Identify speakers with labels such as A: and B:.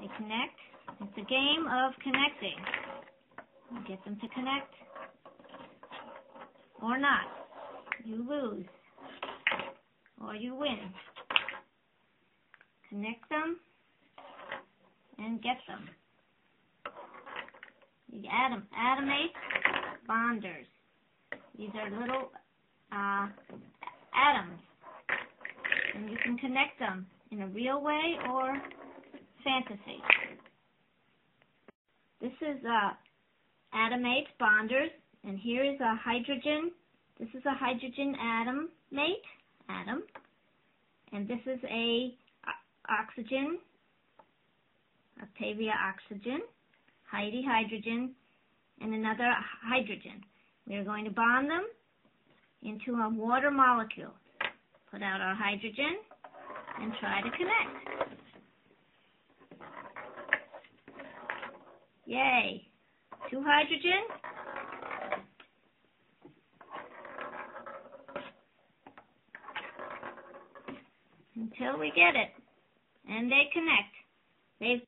A: They connect. It's a game of connecting. You get them to connect or not. You lose or you win. Connect them and get them. You add them. Atomate bonders. These are little uh, atoms. And you can connect them in a real way or fantasy. This is uh, atomate bonders, and here is a hydrogen. This is a hydrogen atom mate atom, and this is a oxygen, Octavia oxygen, Heidi hydrogen, and another hydrogen. We are going to bond them into a water molecule. Put out our hydrogen and try to connect. Yay! Two hydrogen. Until we get it. And they connect. They've